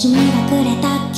君がくれた